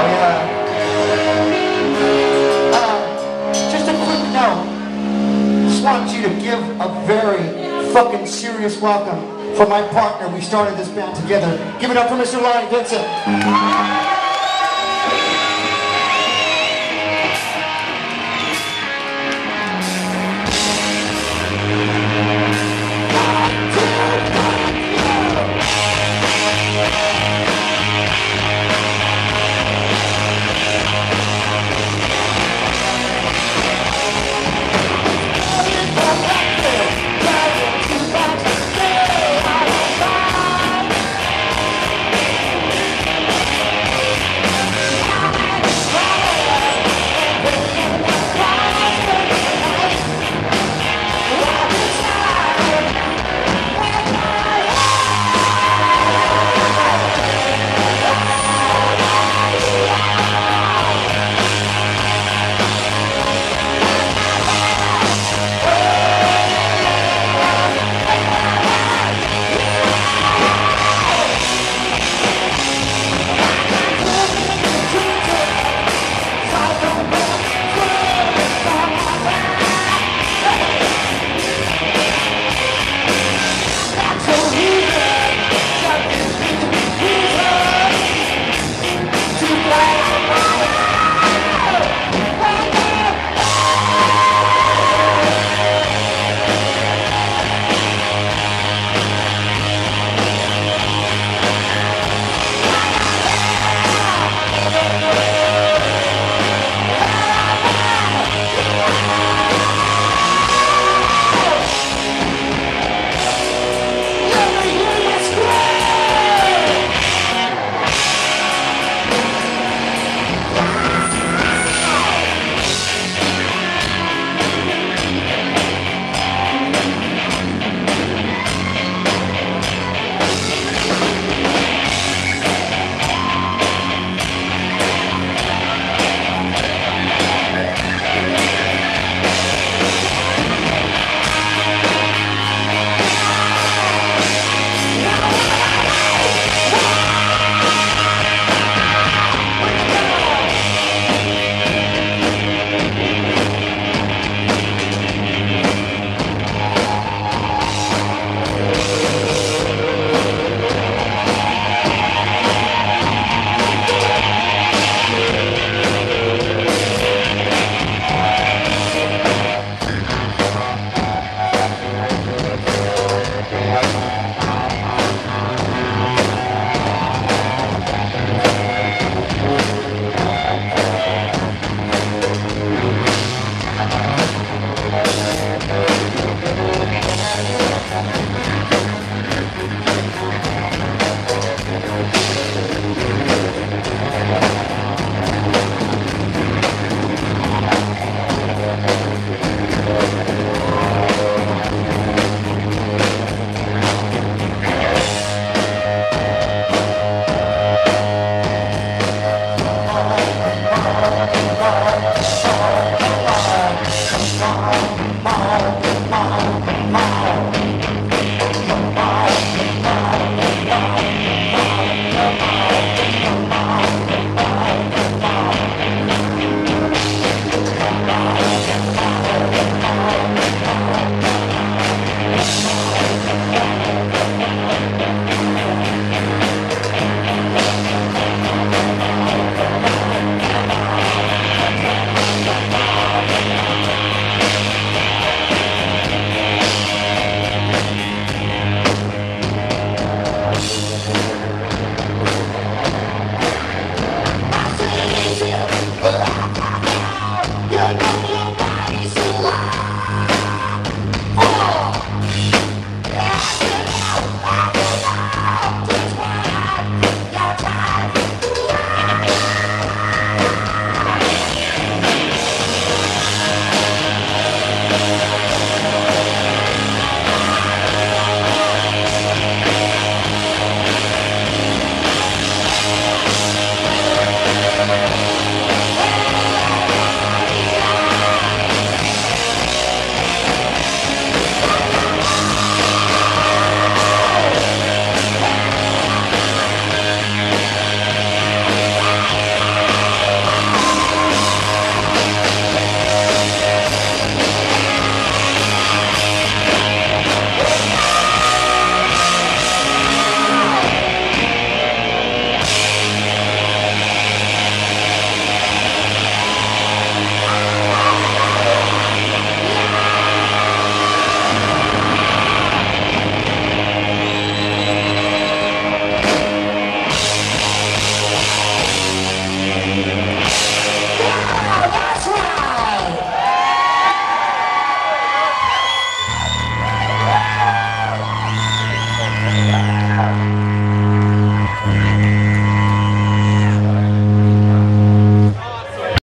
Oh, uh, want you to give a very fucking serious welcome for my partner. We started this band together. Give it up for Mr. Lonnie Vencent.